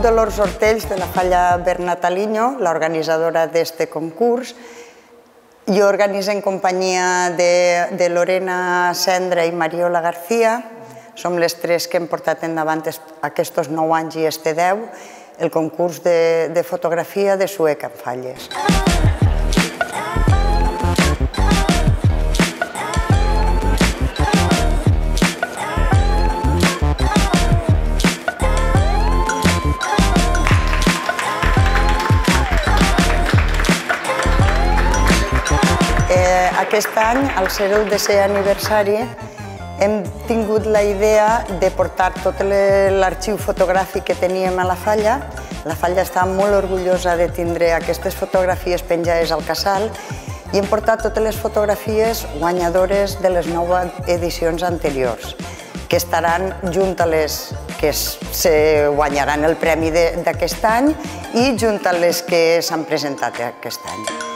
Dolors Hortells de la Falla Bernataliño, l'organitzadora d'este concurs. Jo organitzo en companyia de, de Lorena Cendra i Mariola García. Som les tres que hem portat endavant aquests 9 anys i este 10 el concurs de, de fotografia de Sueca en Falles. Aquest any, al ser el desè aniversari, hem tingut la idea de portar tot l'arxiu fotogràfic que teníem a la falla. La falla està molt orgullosa de tindre aquestes fotografies penjades al casal i hem portat totes les fotografies guanyadores de les nou edicions anteriors, que estaran junt a les que se guanyaran el premi d'aquest any i junt a les que s'han presentat aquest any.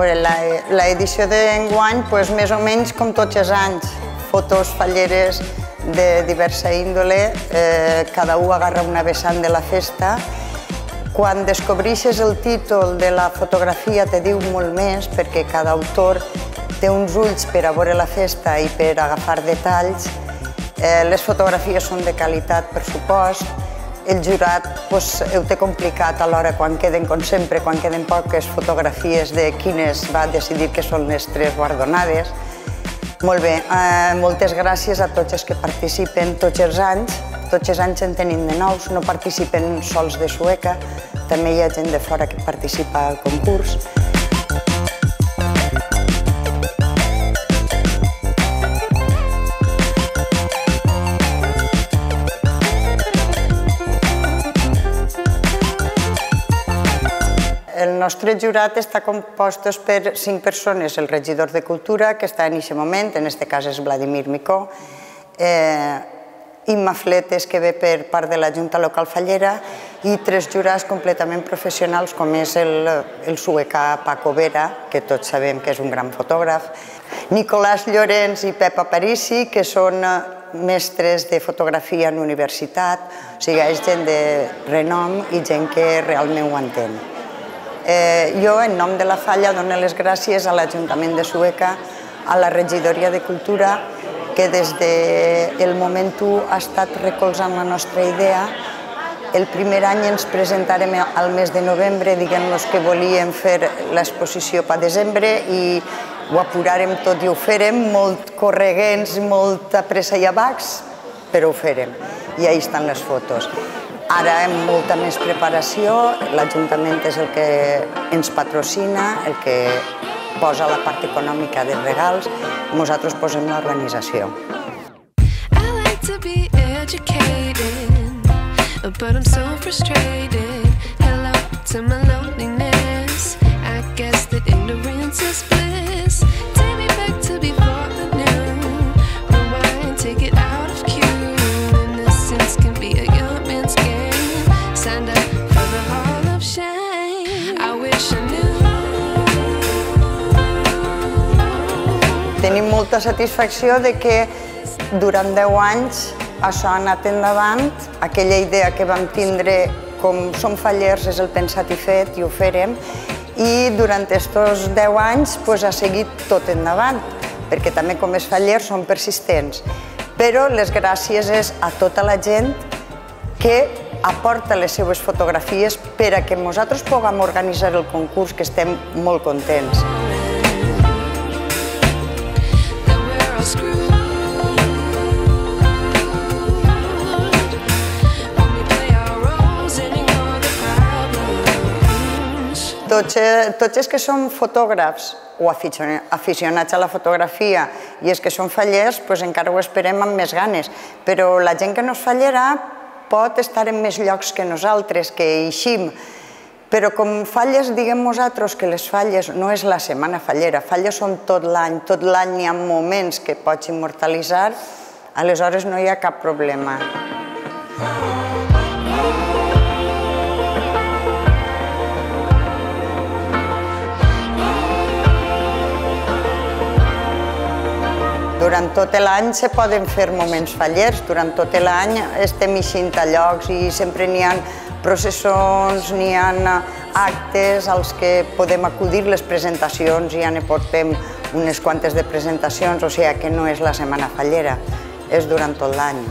L'edició d'enguany, doncs, més o menys com tots els anys, fotos falleres de diversa índole, eh, cada un agarra una vessant de la festa. Quan descobreixes el títol de la fotografia te diu molt més perquè cada autor té uns ulls per a veure la festa i per agafar detalls. Eh, les fotografies són de qualitat, per supost, el jurat pues, ho té complicat alhora quan queden, com sempre, quan queden poques fotografies de quines va decidir que són les tres guardonades. Molt bé, eh, moltes gràcies a tots els que participen tots els anys. Tots els anys en tenim de nous, no participen sols de Sueca, també hi ha gent de fora que participa al concurs. Nostre jurat està compost per cinc persones, el regidor de Cultura, que està en aquest moment, en aquest cas és Vladimir Micó, eh, Imma Fletes, que ve per part de la Junta Local Fallera, i tres jurats completament professionals, com és el, el suecà Paco Vera, que tots sabem que és un gran fotògraf, Nicolás Llorenç i Pepa Parisi, que són eh, mestres de fotografia en universitat, o sigui, és gent de renom i gent que realment ho entén. Eh, jo, en nom de la Falla, dono les gràcies a l'Ajuntament de Sueca, a la Regidoria de Cultura, que des del moment 1 ha estat recolzant la nostra idea. El primer any ens presentarem al mes de novembre, diguem-nos que volíem fer l'exposició per desembre i ho apurarem tot i ho farem, molt correguents, molta pressa i abacs, però ho farem. I ahí estan les fotos. Ara amb molta més preparació, l'Ajuntament és el que ens patrocina, el que posa la part econòmica dels regals, nosaltres posem l'organització. But I'm so frustrated molta satisfacció de que durant 10 anys això ha anat endavant, aquella idea que vam tindre com som fallers és el pensat i fet i ho farem, i durant aquests 10 anys pues, ha seguit tot endavant, perquè també com és fallers són persistents. Però les gràcies és a tota la gent que aporta les seues fotografies per a que nosaltres puguem organitzar el concurs, que estem molt contents. Tots, tots els que som fotògrafs o aficionats a la fotografia i els que són fallers, doncs encara ho esperem amb més ganes. Però la gent que no és fallera pot estar en més llocs que nosaltres, que eixim. Però com falles, diguem nosaltres que les falles no és la setmana fallera, falles són tot l'any, tot l'any hi ha moments que pots immortalitzar, aleshores no hi ha cap problema. Ah. Durant tot l'any se poden fer moments fallers, durant tot l'any estem eixint a llocs i sempre n'hi ha processons, n'hi ha actes als que podem acudir, les presentacions, ja ne portem unes quantes de presentacions, o sigui que no és la setmana fallera, és durant tot l'any.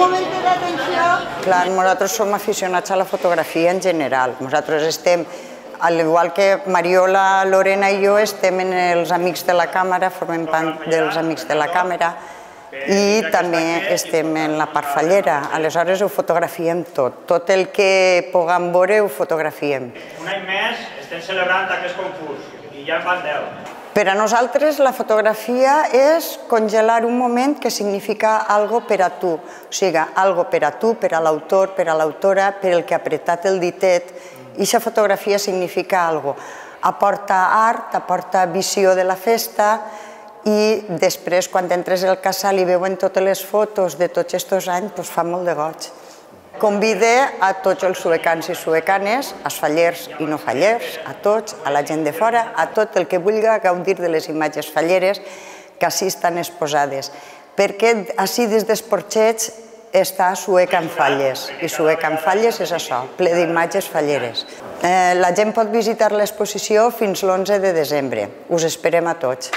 Moment d'atenció. Clar, nosaltres som aficionats a la fotografia en general. Nosaltres estem, al igual que Mariola, Lorena i jo, estem en els Amics de la Càmera, formem part dels Amics de la Càmera, i també estem en la part fallera, aleshores ho fotografiem tot. Tot el que puguem veure ho fotografiem. Un any més estem celebrant aquest concurs i ja en van 10. Per a nosaltres la fotografia és congelar un moment que significa algo per a tu, o sigui, algo per a tu, per a l'autor, per a l'autora, per el que ha apretat el ditet, i aquesta fotografia significa algo. Aporta art, aporta visió de la festa, i després, quan entres al casal i veuen totes les fotos de tots aquests anys, doncs fa molt de goig. Convide a tots els suecans i suecanes, als fallers i no fallers, a tots, a la gent de fora, a tot el que vulgui gaudir de les imatges falleres que així estan exposades. Perquè així des dels porxets està Sueca en falles, i Sueca en falles és això, ple d'imatges falleres. Eh, la gent pot visitar l'exposició fins l'11 de desembre. Us esperem a tots.